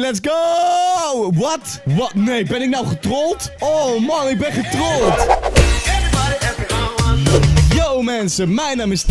Let's go! Wat? Wat? Nee, ben ik nou getrold? Oh man, ik ben getrold! Mensen, mijn naam is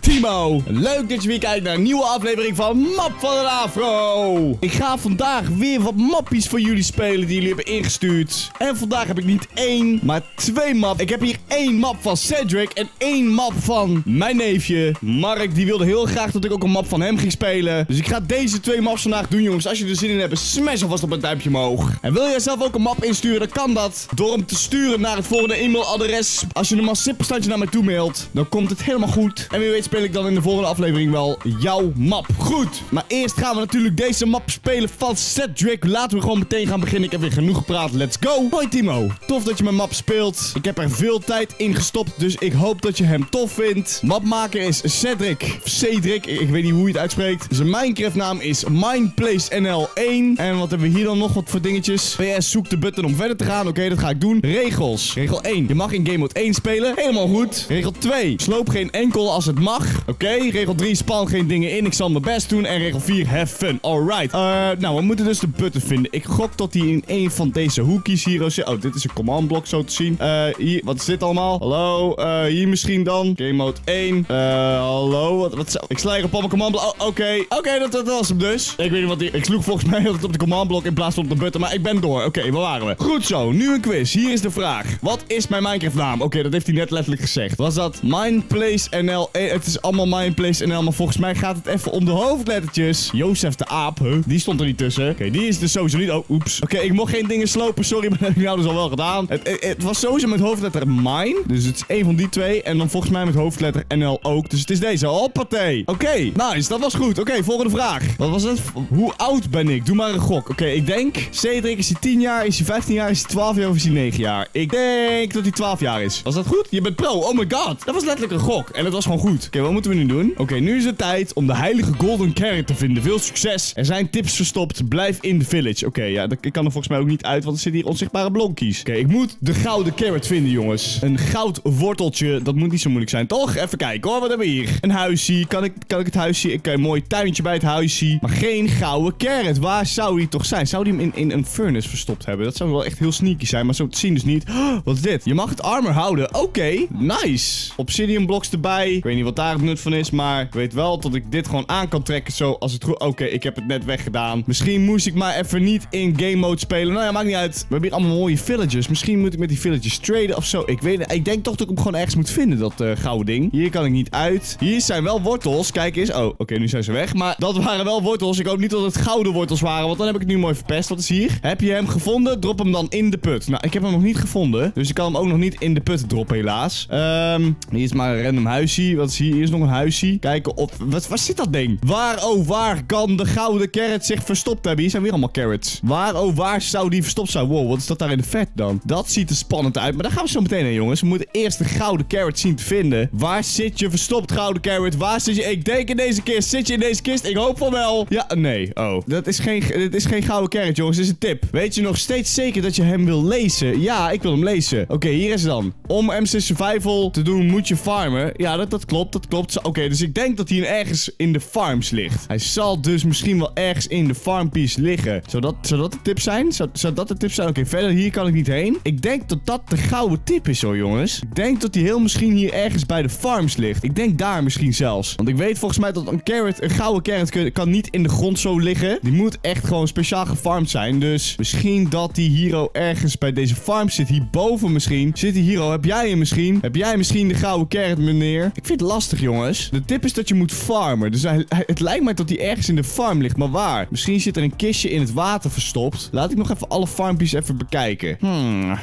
Timo. Leuk dat je weer kijkt naar een nieuwe aflevering van Map van de Afro. Ik ga vandaag weer wat mappies voor jullie spelen die jullie hebben ingestuurd. En vandaag heb ik niet één, maar twee map. Ik heb hier één map van Cedric en één map van mijn neefje Mark. Die wilde heel graag dat ik ook een map van hem ging spelen. Dus ik ga deze twee maps vandaag doen jongens. Als je er zin in hebt, smash alvast op een duimpje omhoog. En wil jij zelf ook een map insturen, dan kan dat door hem te sturen naar het volgende e-mailadres. Als je een massipperstandje naar mij toe mailt, dan komt het helemaal goed. En wie weet speel ik dan in de volgende aflevering wel jouw map. Goed, maar eerst gaan we natuurlijk deze map spelen van Cedric. Laten we gewoon meteen gaan beginnen. Ik heb weer genoeg gepraat. Let's go. Hoi Timo. Tof dat je mijn map speelt. Ik heb er veel tijd in gestopt, dus ik hoop dat je hem tof vindt. Mapmaker is Cedric. Cedric, ik, weet niet hoe je het uitspreekt. Zijn Minecraft naam is MindPlaceNL1. En wat hebben we hier dan nog wat voor dingetjes? PS zoek de button om verder te gaan. Oké, dat ga ik doen. Regels. Regel 1. Je mag in Game Mode 1 spelen. Helemaal goed. Regel 2. Sloop geen enkel als het mag. Oké. Regel 3. Span geen dingen in. Ik zal mijn best doen. En regel 4. Have fun. Alright. Uh, nou, we moeten dus de button vinden. Ik gok dat hij in een van deze hoekjes hier zit. Oh, dit is een command blok zo te zien. Uh, hier, wat is dit allemaal? Hallo? Uh, hier misschien dan. Game Mode 1. hallo? Wat, wat zou... Ik hier op mijn command blok. Oh, oké. Oké, dat, was hem dus. Ik weet niet wat die... Ik sloeg volgens mij altijd op de command blok in plaats van op de button. Maar ik ben door. Oké, waar waren we? Goed zo. Nu een quiz. Hier is de vraag. Wat is mijn Minecraft naam? Oké, dat heeft hij net letterlijk gezegd. Was dat Mindplace NL? Eh, het is allemaal Mindplace NL, maar volgens mij gaat het even om de hoofdlettertjes. Jozef de Aap? Die stond er niet tussen. Oké, die is dus sowieso niet. Oh, oeps. Oké, ik mocht geen dingen slopen. Sorry, maar dat heb ik nou dus al wel gedaan. Het, het, het, was sowieso met hoofdletter Mine. Dus het is één van die twee. En dan volgens mij met hoofdletter NL ook. Dus het is deze. Hoppatee. Oké, nice. Dat was goed. Oké, volgende vraag. Wat was het? Hoe oud ben ik? Doe maar een gok. Oké, ik denk... Cedric, is hij 10 jaar? Is hij 15 jaar? Is hij 12 jaar? Of is hij 9 jaar? Ik denk dat hij 12 jaar is. Was dat goed? Je bent pro. Oh my god. Dat was letterlijk een gok. En dat was gewoon goed. Oké, wat moeten we nu doen? Oké, nu is het tijd om de heilige golden carrot te vinden. Veel succes. Er zijn tips verstopt. Blijf in de village. Oké, ja, ik kan er volgens mij ook niet uit, want er zitten hier onzichtbare blokjes. Oké, ik moet de gouden carrot vinden, jongens. Een goud worteltje. Dat moet niet zo moeilijk zijn, toch? Even kijken hoor. Wat hebben we hier? Een huisje. Kan ik, kan ik het huisje? Oké, een mooi tuintje bij het huisje. Maar geen gouden carrot. Waar zou die toch zijn? Zou die hem in, in een furnace verstopt hebben? Dat zou wel echt heel sneaky zijn, maar zo te zien dus niet. Wat is dit? Je mag het armor houden. Oké, nice. Obsidian blocks erbij. Ik weet niet wat daar het nut van is, maar ik weet wel dat ik dit gewoon aan kan trekken zo als het goed... Oké, ik heb het net weggedaan. Misschien moest ik maar even niet in game mode spelen. Nou ja, maakt niet uit. We hebben hier allemaal mooie villages. Misschien moet ik met die villages traden of zo. Ik weet het. Ik denk toch dat ik hem gewoon ergens moet vinden, dat uh, gouden ding. Hier kan ik niet uit. Hier zijn wel wortels. Kijk eens. Oh, oké, nu zijn ze weg. Maar dat waren wel wortels. Ik hoop niet dat het gouden wortels waren, want dan heb ik het nu mooi verpest. Wat is hier? Heb je hem gevonden? Drop hem dan in de put. Nou, ik heb hem nog niet gevonden. Dus ik kan hem ook nog niet in de put droppen, helaas. Um, hier is maar een random huisje. Wat is hier? Hier is nog een huisje. Kijken of... Wat, waar zit dat ding? Waar, oh, waar kan de gouden carrot zich verstopt hebben? Hier zijn weer allemaal carrots. Waar, oh, waar zou die verstopt zijn? Wow, wat is dat daar in de vet dan? Dat ziet er spannend uit. Maar daar gaan we zo meteen heen, jongens. We moeten eerst de gouden carrot zien te vinden. Waar zit je verstopt, gouden carrot? Waar zit je? Ik denk in deze kist. Zit je in deze kist? Ik hoop van wel. Ja, nee. Oh, dat is geen, dit is geen gouden carrot, jongens. Dit is een tip. Weet je nog steeds zeker dat je hem wil lezen? Ja, ik wil hem lezen. Oké, hier is het dan. Om MC Survival te doen, moet je farmen. Ja, dat, dat klopt. Dat klopt. Oké, dus ik denk dat hij ergens in de farms ligt. Hij zal dus misschien wel ergens in de farmpiece liggen. Zou dat, de tip zijn? Zou, dat de tip zijn? Oké, verder hier kan ik niet heen. Ik denk dat dat de gouden tip is hoor, jongens. Ik denk dat hij heel misschien hier ergens bij de farms ligt. Ik denk daar misschien zelfs. Want ik weet volgens mij dat een carrot, een gouden carrot, kan niet in de grond zo liggen. Die moet echt gewoon speciaal gefarmd zijn. Dus misschien dat die hero ergens bij deze farm zit. Hierboven misschien. Zit die hero? Heb jij hem misschien? Heb jij misschien de gouden carrot, meneer? Ik vind het lastig, jongens. De tip is dat je moet farmen. Dus het lijkt mij dat hij ergens in de farm ligt. Maar waar? Misschien zit er een kistje in het water verstopt. Laat ik nog even alle farmpies even bekijken. Hmm.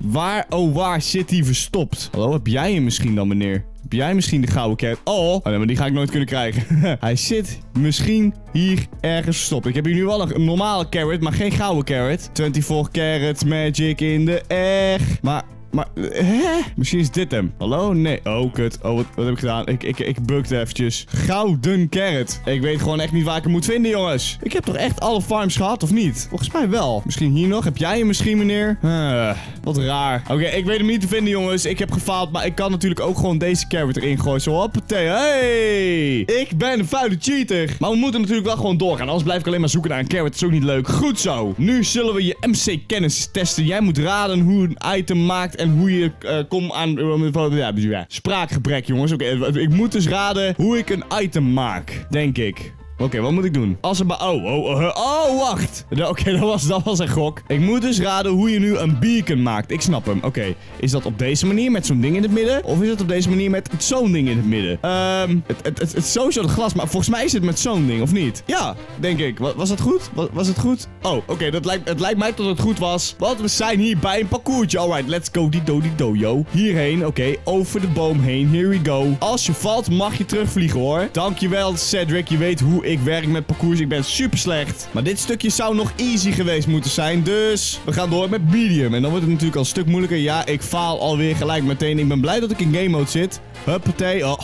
Waar, oh, waar zit hij verstopt? Hallo, heb jij hem misschien dan, meneer? Heb jij misschien de gouden carrot? Oh, oh nee, maar die ga ik nooit kunnen krijgen. Hij zit misschien hier ergens verstopt. Ik heb hier nu wel een, normale carrot, maar geen gouden carrot. 24 carrots magic in de air. Maar maar, hè? Misschien is dit hem. Hallo? Nee. Oh, kut. Oh, wat, wat heb ik gedaan? Ik, ik, ik bukte eventjes. Gouden carrot. Ik weet gewoon echt niet waar ik hem moet vinden, jongens. Ik heb toch echt alle farms gehad, of niet? Volgens mij wel. Misschien hier nog. Heb jij hem misschien, meneer? Uh, wat raar. Oké, ik weet hem niet te vinden, jongens. Ik heb gefaald, maar ik kan natuurlijk ook gewoon deze carrot erin gooien. Zo, hoppatee. Hey! Ik ben een vuile cheater. Maar we moeten natuurlijk wel gewoon doorgaan. Anders blijf ik alleen maar zoeken naar een carrot. Dat is ook niet leuk. Goed zo. Nu zullen we je MC-kennis testen. Jij moet raden hoe een item maakt en hoe je uh, komt aan... Uh, ja, spraakgebrek, jongens. Oké, ik moet dus raden hoe ik een item maak. Denk ik. Oké, wat moet ik doen? Als er maar... Oh, oh, oh, oh wacht. Oké, dat, was, dat was een gok. Ik moet dus raden hoe je nu een beacon maakt. Ik snap hem. Oké, is dat op deze manier met zo'n ding in het midden? Of is het op deze manier met zo'n ding in het midden? Ehm, het, het, het, het, sowieso het glas, maar volgens mij is het met zo'n ding, of niet? Ja, denk ik. Was, was dat goed? Was, was het goed? Oh, oké, dat lijkt, het lijkt mij dat het goed was. Want we zijn hier bij een parcoursje. Alright, let's go die do die do, yo. Hierheen, oké, over de boom heen. Here we go. Als je valt, mag je terugvliegen, hoor. Dankjewel, Cedric. Je weet hoe ik werk met parcours. Ik ben super slecht. Maar dit stukje zou nog easy geweest moeten zijn. Dus we gaan door met medium. En dan wordt het natuurlijk al een stuk moeilijker. Ja, ik faal alweer gelijk meteen. Ik ben blij dat ik in game mode zit. Huppatee. Oh.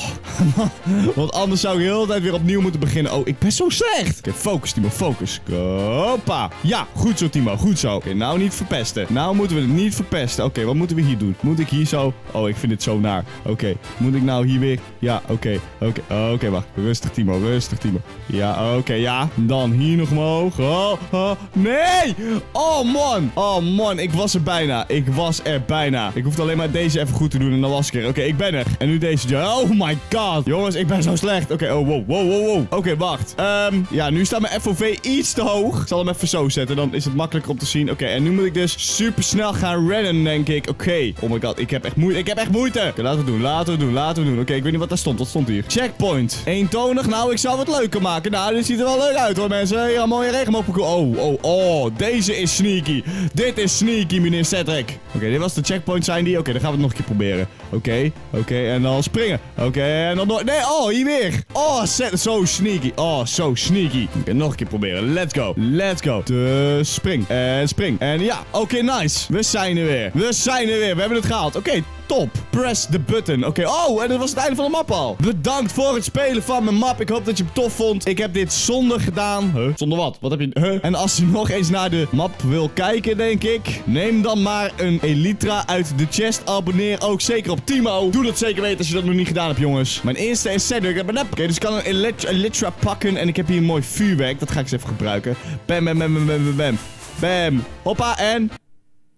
Want anders zou ik heel de tijd weer opnieuw moeten beginnen. Oh, ik ben zo slecht. Oké, focus, Timo. Focus. Hoppa. Ja, goed zo, Timo. Goed zo. Oké, nou niet verpesten. Nou moeten we het niet verpesten. Oké, wat moeten we hier doen? Moet ik hier zo... Oh, ik vind dit zo naar. Oké, moet ik nou hier weer... Ja, oké. Oké, oké, wacht. Rustig, Timo. Rustig, Timo. Ja, oké, ja. Dan hier nog omhoog. Oh, oh. Nee! Oh, man. Oh, man. Ik was er bijna. Ik was er bijna. Ik hoefde alleen maar deze even goed te doen en dan was ik er. Oké, ik ben er. En nu deze. Oh my god. Jongens, ik ben zo slecht. Oké, oh, wow, wow, wow, wow. Oké, wacht. Um, ja, nu staat mijn FOV iets te hoog. Ik zal hem even zo zetten. Dan is het makkelijker om te zien. Oké, en nu moet ik dus super snel gaan rennen, denk ik. Oké. Oh my god, ik heb echt moeite. Ik heb echt moeite. Oké, laten we doen. Laten we doen. Laten we doen. Oké, ik weet niet wat daar stond. Wat stond hier? Checkpoint. Eentonig. Nou, ik zou het leuker maken. Nou, dit ziet er wel leuk uit hoor, mensen. Ja, mooie regenboogparcours. Oh, oh, oh. Deze is sneaky. Dit is sneaky, meneer Cedric. Oké, dit was de checkpoint zijn die. Oké, dan gaan we het nog een keer proberen. Oké, oké. En dan springen. Oké, en dan door. Nee, oh, hier weer. Oh, zo sneaky. Oh, zo sneaky. Oké, nog een keer proberen. Let's go. Let's go. De spring. En spring. En ja, oké, nice. We zijn er weer. We zijn er weer. We hebben het gehaald. Oké, top. Press the button. Oké, oh, en dat was het einde van de map al. Bedankt voor het spelen van mijn map. Ik hoop dat je hem tof vond. Ik heb dit zonder gedaan. Huh? Zonder wat? Wat heb je? Huh? En als je nog eens naar de map wil kijken, denk ik, neem dan maar een Elytra uit de chest. Abonneer ook zeker op Timo. Doe dat zeker weten als je dat nog niet gedaan hebt, jongens. Mijn eerste is Cedric. Oké, dus ik kan een Elytra pakken. En ik heb hier een mooi vuurwerk. Dat ga ik eens even gebruiken. Bam, bam, bam, bam, bam, bam. Bam. Hoppa, en...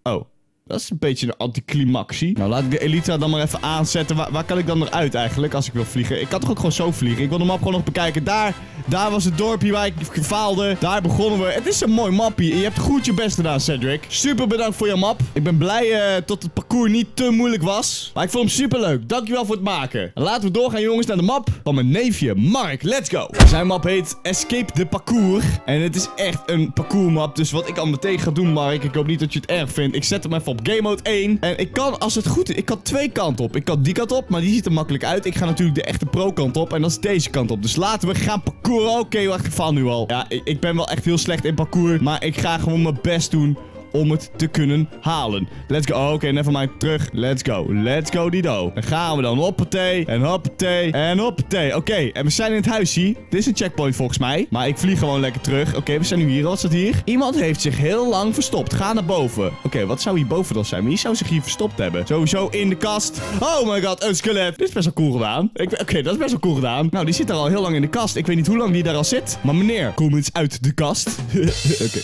Oh. Dat is een beetje een anticlimaxie. Nou, laat ik de Elytra dan maar even aanzetten. Waar, kan ik dan eruit eigenlijk als ik wil vliegen? Ik kan toch ook gewoon zo vliegen? Ik wil de map gewoon nog bekijken. Daar, daar was het dorpje waar ik faalde. Daar begonnen we. Het is een mooi mapje. Je hebt goed je best gedaan, Cedric. Super bedankt voor je map. Ik ben blij uh, dat het parcours niet te moeilijk was. Maar ik vond hem super leuk. Dankjewel voor het maken. En laten we doorgaan, jongens, naar de map van mijn neefje, Mark. Let's go. Zijn map heet Escape the Parcours. En het is echt een parcoursmap. Dus wat ik al meteen ga doen, Mark. Ik hoop niet dat je het erg vindt. Ik zet hem even op game mode 1. En ik kan, als het goed is, ik kan twee kanten op. Ik kan die kant op, maar die ziet er makkelijk uit. Ik ga natuurlijk de echte pro kant op. En dat is deze kant op. Dus laten we gaan parcours. Oké, wacht, ik val nu al. Ja, ik, ik ben wel echt heel slecht in parcours. Maar ik ga gewoon mijn best doen om het te kunnen halen. Let's go. Oh, Oké, okay, nevermind. Terug. Let's go. Let's go, Dido. Dan gaan we dan. Hoppatee. En hoppatee. En hoppatee. Oké, en we zijn in het huisje. Dit is een checkpoint volgens mij. Maar ik vlieg gewoon lekker terug. Oké, we zijn nu hier. Wat staat hier? Iemand heeft zich heel lang verstopt. Ga naar boven. Oké, wat zou hier boven dan zijn? Wie zou zich hier verstopt hebben? Sowieso in de kast. Oh my god, een skelet. Dit is best wel cool gedaan. Oké, dat is best wel cool gedaan. Nou, die zit er al heel lang in de kast. Ik weet niet hoe lang die daar al zit. Maar meneer, kom eens uit de kast. Oké,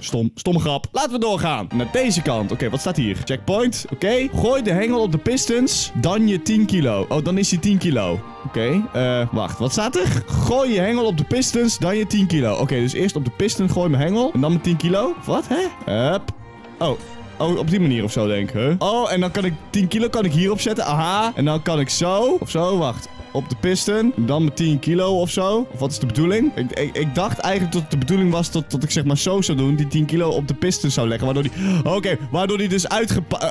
Stom, stomme grap. Laten we doorgaan. Naar deze kant. Oké, wat staat hier? Checkpoint. Oké. Gooi de hengel op de pistons. Dan je 10 kilo. Oh, dan is hij 10 kilo. Oké. eh, wacht. Wat staat er? Gooi je hengel op de pistons. Dan je 10 kilo. Oké, dus eerst op de piston gooi mijn hengel. En dan mijn 10 kilo. Wat, hè? Hup. Oh. Oh, op die manier of zo, denk ik. Huh? Oh, en dan kan ik 10 kilo kan ik hierop zetten. Aha. En dan kan ik zo. Of zo, wacht. Op de piston. Dan met 10 kilo of zo. Of wat is de bedoeling? Ik, ik, dacht eigenlijk dat de bedoeling was dat, dat ik zeg maar zo zou doen. Die 10 kilo op de piston zou leggen. Waardoor die... Oké, waardoor die dus eh,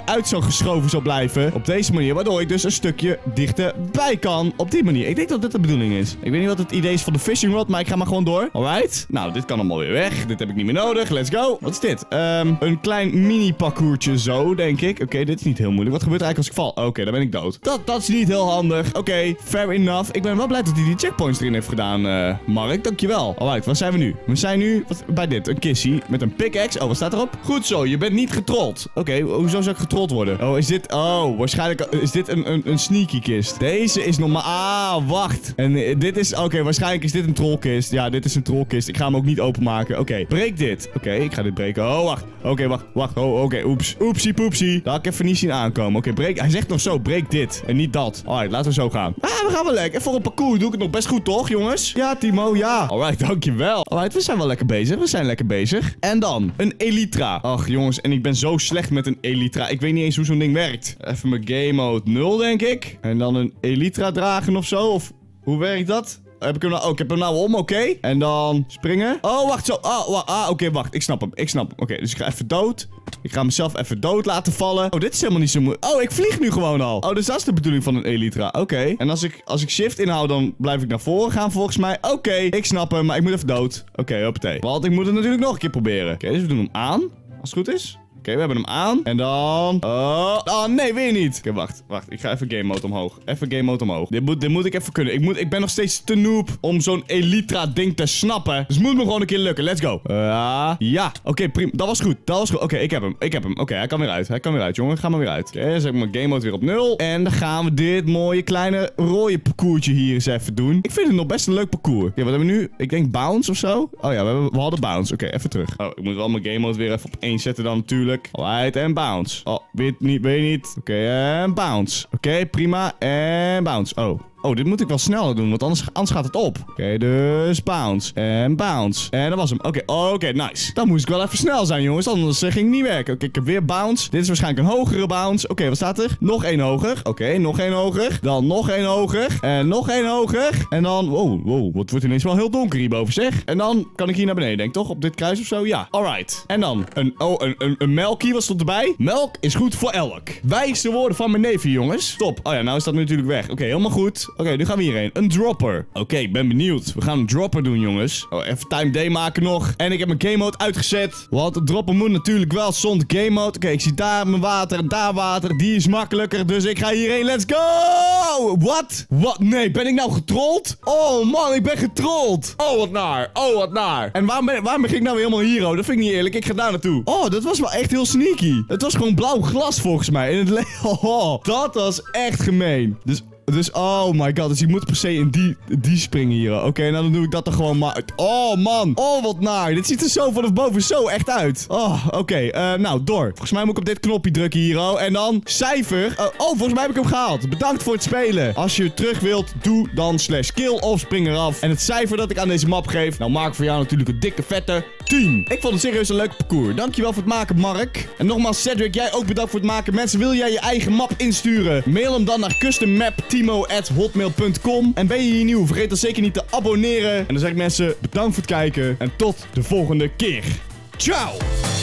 uit zou geschoven zou blijven. Op deze manier. Waardoor ik dus een stukje dichterbij kan. Op die manier. Ik denk dat dit de bedoeling is. Ik weet niet wat het idee is van de fishing rod. Maar ik ga maar gewoon door. Alright. Nou, dit kan allemaal weer weg. Dit heb ik niet meer nodig. Let's go. Wat is dit? Ehm, een klein mini parcoursje zo, denk ik. Oké, dit is niet heel moeilijk. Wat gebeurt er eigenlijk als ik val? Oké, dan ben ik dood. Dat, dat is niet heel handig. Oké, fair enough. Ik ben wel blij dat hij die checkpoints erin heeft gedaan, eh Mark. Dankjewel. Alright, waar zijn we nu? We zijn nu bij dit. Een kissie met een pickaxe. Oh, wat staat erop? Goed zo, je bent niet getrold. Oké, hoezo zou ik getrold worden? Oh, is dit... Oh, waarschijnlijk is dit een, een, een sneaky kist. Deze is normaal... Ah, wacht. En eh, dit is... Oké, waarschijnlijk is dit een trollkist. Ja, dit is een trollkist. Ik ga hem ook niet openmaken. Oké, breek dit. Oké, ik ga dit breken. Oh, wacht. Oké, wacht. Wacht. Oh, oké. Oeps. Oepsie poepsie. Dat ik even niet zien aankomen. Oké, breek. Hij zegt nog zo. Breek dit. En niet dat. Alright, laten we zo gaan. Ah, we gaan wel lekker. Voor een parcours doe ik het nog best goed, toch, jongens? Ja, Timo, ja. Alright, dankjewel. Alright, we zijn wel lekker bezig. We zijn lekker bezig. En dan, een Elytra. Ach, jongens, en ik ben zo slecht met een Elytra. Ik weet niet eens hoe zo'n ding werkt. Even mijn game mode 0, denk ik. En dan een Elytra dragen of zo. Of hoe werkt dat? Heb ik hem nou... Oh, ik heb hem nou om, oké. En dan springen. Oh, wacht, zo. Oh, ah, oké, wacht. Ik snap hem. Ik snap hem. Oké, dus ik ga even dood. Ik ga mezelf even dood laten vallen. Oh, dit is helemaal niet zo moeilijk. Oh, ik vlieg nu gewoon al. Oh, dus dat is de bedoeling van een Elytra. Oké. En als ik, als ik shift inhoud, dan blijf ik naar voren gaan volgens mij. Oké, ik snap hem, maar ik moet even dood. Oké, hoppatee. Want ik moet het natuurlijk nog een keer proberen. Oké, dus we doen hem aan. Als het goed is. Oké, we hebben hem aan. En dan... Oh, oh nee, weer niet. Oké, wacht. Wacht, ik ga even game mode omhoog. Even game mode omhoog. Dit moet, dit moet ik even kunnen. Ik, moet, ik ben nog steeds te noob om zo'n Elytra-ding te snappen. Dus moet me gewoon een keer lukken. Let's go. Ja. ja. Oké, prima. Dat was goed. Dat was goed. Oké, ik heb hem. Ik heb hem. Oké, hij kan weer uit. Hij kan weer uit, jongen. Ga maar weer uit. Oké, dan zet ik mijn game mode weer op nul. En dan gaan we dit mooie kleine rode parcoursje hier eens even doen. Ik vind het nog best een leuk parcours. Ja, wat hebben we nu? Ik denk bounce of zo. Oh ja, we, hebben, we hadden bounce. Oké, even terug. Oh, ik moet wel mijn game mode weer even op één zetten dan natuurlijk. Alright, en bounce. Oh, weet niet, weet niet. Oké, en bounce. Oké, prima. En bounce. Oh. Oh, dit moet ik wel sneller doen, want anders, anders gaat het op. Oké, dus bounce. En bounce. En dat was hem. Oké, oké, nice. Dan moest ik wel even snel zijn, jongens. Anders eh, ging het niet werken. Oké, ik heb weer bounce. Dit is waarschijnlijk een hogere bounce. Oké, wat staat er? Nog één hoger. Oké, nog één hoger. Dan nog één hoger. En nog één hoger. En dan... Wow, wow. Het wordt ineens wel heel donker hierboven, zeg. En dan kan ik hier naar beneden, denk ik, toch? Op dit kruis of zo? Ja. Alright. En dan een... Oh, een, een, een melkie. Wat stond erbij? Melk is goed voor elk. Wijze woorden van mijn neefje, jongens. Top. Oh ja, nou is dat natuurlijk weg. Oké, helemaal goed. Oké, nu gaan we hierheen. Een dropper. Oké, ik ben benieuwd. We gaan een dropper doen, jongens. Oh, even time day maken nog. En ik heb mijn game mode uitgezet. Want een dropper moet natuurlijk wel zonder game mode. Oké, ik zie daar mijn water en daar water. Die is makkelijker, dus ik ga hierheen. Let's go! Wat? Wat? Nee, ben ik nou getrold? Oh man, ik ben getrold. Oh, wat naar. Oh, wat naar. En waarom, ben, waarom begin ik nou weer helemaal hier? oh? Dat vind ik niet eerlijk. Ik ga daar naartoe. Oh, dat was wel echt heel sneaky. Het was gewoon blauw glas volgens mij. En het le- oh, dat was echt gemeen. Dus dus, oh my god. Dus ik moet per se in die, die springen hier. Oké, nou dan doe ik dat er gewoon maar... Oh, man. Oh, wat naar. Dit ziet er zo vanaf boven zo echt uit. Oh, oké. eh, nou, door. Volgens mij moet ik op dit knopje drukken hier, oh. En dan cijfer. Oh, oh, volgens mij heb ik hem gehaald. Bedankt voor het spelen. Als je terug wilt, doe dan slash kill of spring eraf. En het cijfer dat ik aan deze map geef... Nou, maak voor jou natuurlijk een dikke vette 10. Ik vond het serieus een leuk parcours. Dankjewel voor het maken, Mark. En nogmaals, Cedric, jij ook bedankt voor het maken. Mensen, wil jij je eigen map insturen? Mail hem dan naar custommaptimo.hotmail.com. En ben je hier nieuw, vergeet dan zeker niet te abonneren. En dan zeg ik mensen, bedankt voor het kijken. En tot de volgende keer. Ciao!